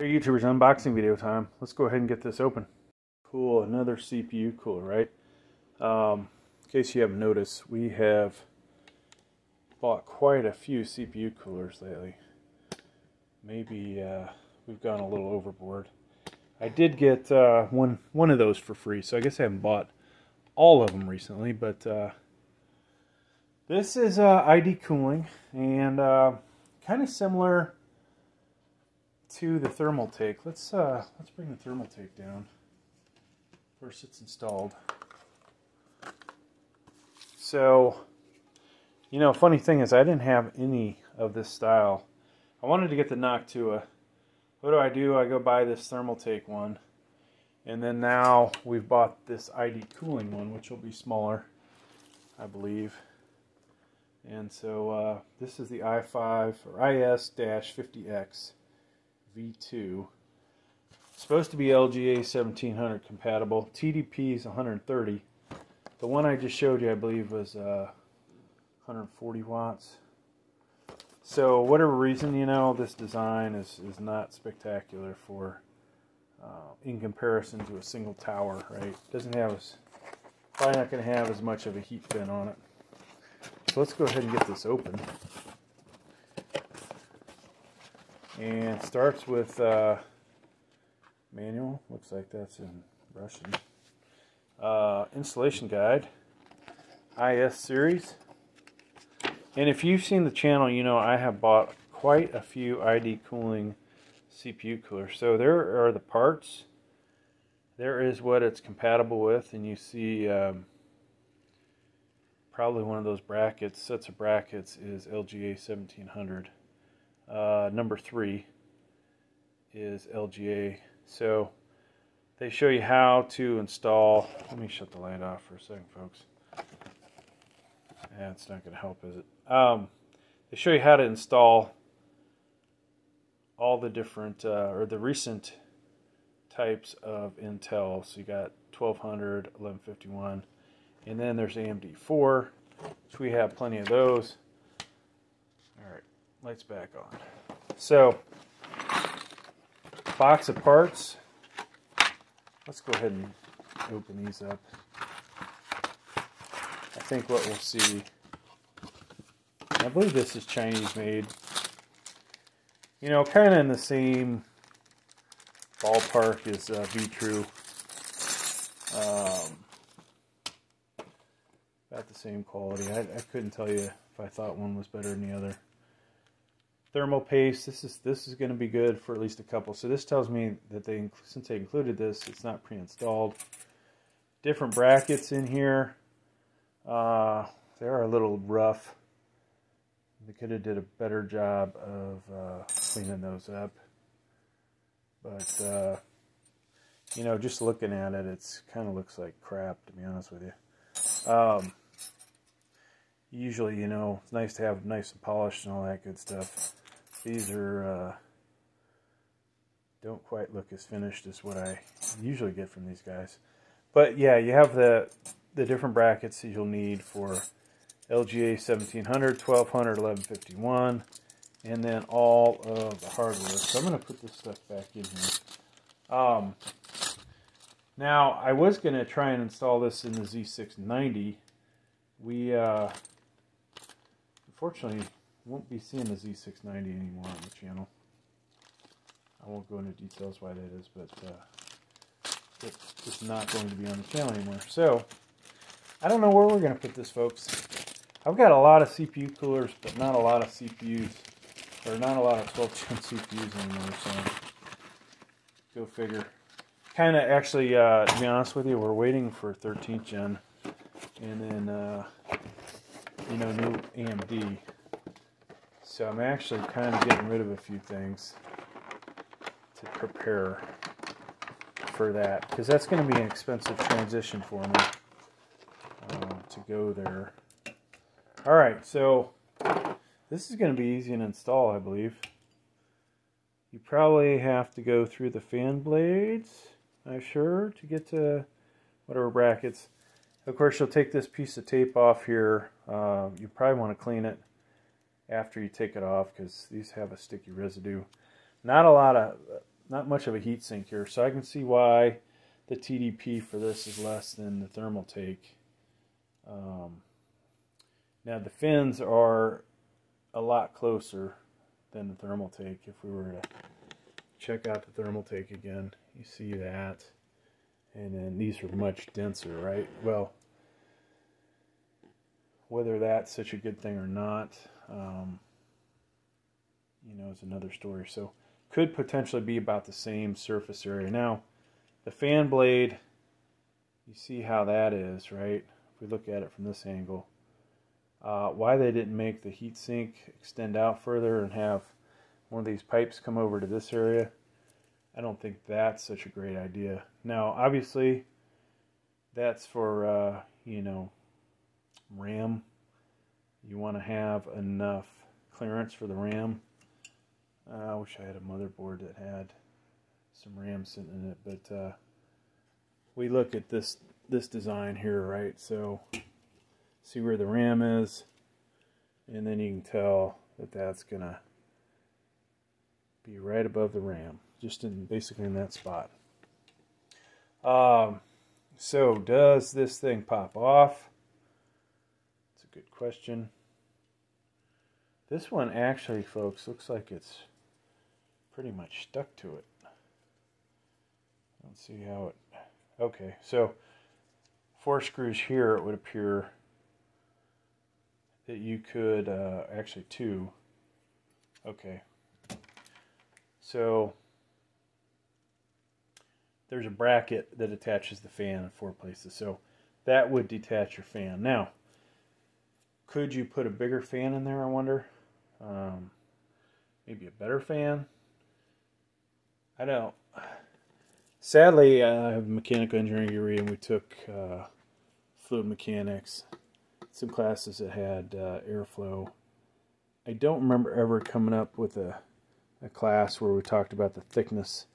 Hey YouTubers, unboxing video time. Let's go ahead and get this open. Cool, another CPU cooler, right? Um, in case you haven't noticed, we have bought quite a few CPU coolers lately. Maybe uh, we've gone a little overboard. I did get uh, one one of those for free, so I guess I haven't bought all of them recently, but uh, this is uh, ID cooling and uh, kind of similar to the Thermaltake. Let's uh, let's bring the Thermaltake down. First, it's installed. So, you know, funny thing is, I didn't have any of this style. I wanted to get the Noctua. What do I do? I go buy this Thermaltake one, and then now we've bought this ID cooling one, which will be smaller, I believe. And so uh, this is the i5 or IS-50X. V2. It's supposed to be LGA 1700 compatible. TDP is 130. The one I just showed you, I believe, was uh, 140 watts. So whatever reason, you know, this design is, is not spectacular for, uh, in comparison to a single tower, right? Doesn't have as, probably not going to have as much of a heat fin on it. So let's go ahead and get this open and starts with uh, manual. Looks like that's in Russian. Uh, installation guide IS series. And if you've seen the channel you know I have bought quite a few ID cooling CPU coolers. So there are the parts. There is what it's compatible with and you see um, probably one of those brackets sets of brackets is LGA 1700 uh, number three is LGA. So they show you how to install. Let me shut the light off for a second, folks. Yeah, it's not going to help, is it? Um, they show you how to install all the different uh, or the recent types of Intel. So you got 1200, 1151, and then there's AMD 4, which we have plenty of those. Lights back on. So, box of parts. Let's go ahead and open these up. I think what we'll see, I believe this is Chinese made. You know, kind of in the same ballpark as uh, Vetroo. Um, about the same quality. I, I couldn't tell you if I thought one was better than the other thermal paste. This is this is going to be good for at least a couple. So this tells me that they since they included this, it's not pre-installed. Different brackets in here. Uh, they are a little rough. They could have did a better job of uh, cleaning those up. But uh, you know, just looking at it, it's kind of looks like crap to be honest with you. Um, usually, you know, it's nice to have nice and polished and all that good stuff. These are, uh, don't quite look as finished as what I usually get from these guys. But yeah, you have the, the different brackets that you'll need for LGA 1700, 1200, 1151, and then all of the hardware. So I'm going to put this stuff back in here. Um, now, I was going to try and install this in the Z690. We, uh, unfortunately, won't be seeing the Z690 anymore on the channel. I won't go into details why that is, but uh, it's not going to be on the channel anymore. So, I don't know where we're going to put this, folks. I've got a lot of CPU coolers, but not a lot of CPUs, or not a lot of 12 gen CPUs anymore, so go figure. Kind of, actually, uh, to be honest with you, we're waiting for 13th gen, and then, uh, you know, new AMD. So I'm actually kind of getting rid of a few things to prepare for that because that's going to be an expensive transition for me uh, to go there. All right, so this is going to be easy to install, I believe. You probably have to go through the fan blades, I'm sure, to get to whatever brackets. Of course, you'll take this piece of tape off here. Uh, you probably want to clean it after you take it off because these have a sticky residue. Not a lot of not much of a heat sink here, so I can see why the TDP for this is less than the Thermaltake. Um, now the fins are a lot closer than the Thermaltake. If we were to check out the Thermaltake again, you see that. And then these are much denser, right? Well, whether that's such a good thing or not, um, you know, is another story. So could potentially be about the same surface area. Now, the fan blade, you see how that is, right? If we look at it from this angle. Uh, why they didn't make the heatsink extend out further and have one of these pipes come over to this area, I don't think that's such a great idea. Now, obviously, that's for, uh, you know, RAM. You want to have enough clearance for the RAM. Uh, I wish I had a motherboard that had some RAM sitting in it, but uh, we look at this this design here, right? So see where the RAM is, and then you can tell that that's gonna be right above the RAM, just in basically in that spot. Um, so does this thing pop off? Good question. This one actually, folks, looks like it's pretty much stuck to it. Let's see how it, okay, so four screws here, it would appear that you could, uh, actually two, okay. So there's a bracket that attaches the fan in four places. So that would detach your fan. Now, could you put a bigger fan in there, I wonder? Um, maybe a better fan? I don't. Sadly, I have a mechanical engineering degree and we took uh, fluid mechanics, some classes that had uh, airflow. I don't remember ever coming up with a, a class where we talked about the thickness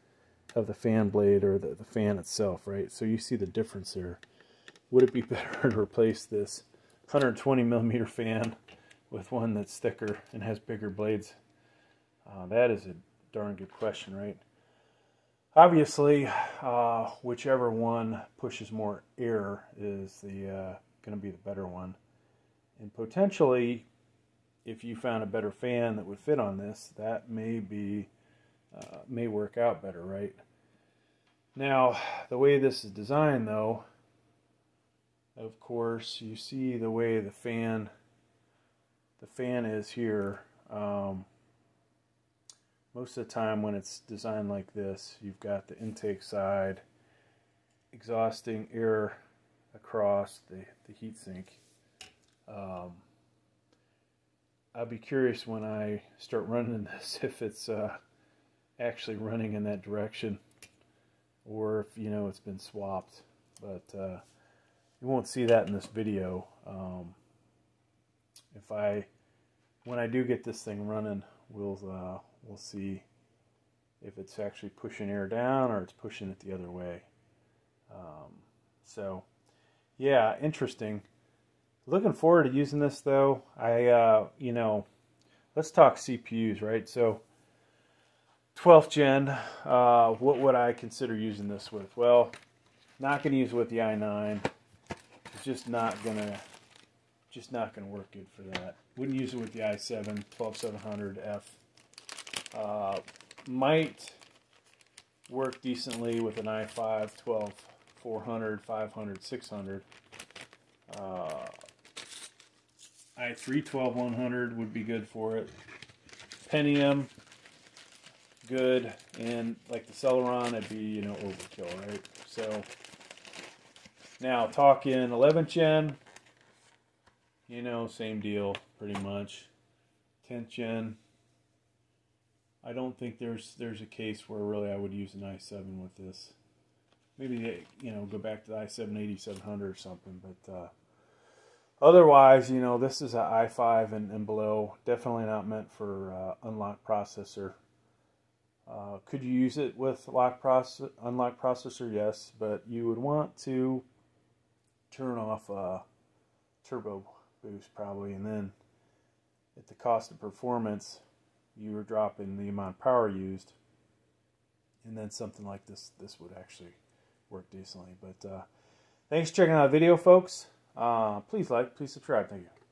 of the fan blade or the, the fan itself, right? So you see the difference there. Would it be better to replace this 120 millimeter fan with one that's thicker and has bigger blades? Uh, that is a darn good question, right? Obviously, uh, whichever one pushes more air is the uh, going to be the better one. And potentially, if you found a better fan that would fit on this, that may be uh, may work out better, right? Now, the way this is designed, though, of course, you see the way the fan the fan is here. Um, most of the time when it's designed like this, you've got the intake side exhausting air across the, the heatsink. Um, I'll be curious when I start running this if it's uh, actually running in that direction or if you know it's been swapped but uh, you won't see that in this video um, if I when I do get this thing running we'll uh, we'll see if it's actually pushing air down or it's pushing it the other way. Um, so, yeah, interesting. Looking forward to using this though. I, uh, you know, let's talk CPUs, right? So, 12th gen, uh, what would I consider using this with? Well, not going to use it with the i9. It's just not to, just not to work good for that. Wouldn't use it with the i7 12700F uh, might work decently with an i5 12 400 500 600 uh, i3 12 100 would be good for it. Pentium good. And like the Celeron it'd be you know overkill right? So now talking 11th gen you know same deal pretty much 10th gen I don't think there's there's a case where really I would use an i7 with this. Maybe you know go back to the i7 8700 or something, but uh, otherwise, you know, this is an i5 and, and below. Definitely not meant for uh, unlock processor. Uh, could you use it with lock process unlock processor? Yes, but you would want to turn off uh, turbo boost probably, and then at the cost of performance you were dropping the amount of power used. and then something like this this would actually work decently. But uh, thanks for checking out the video, folks. Uh, please like, please subscribe. Thank you.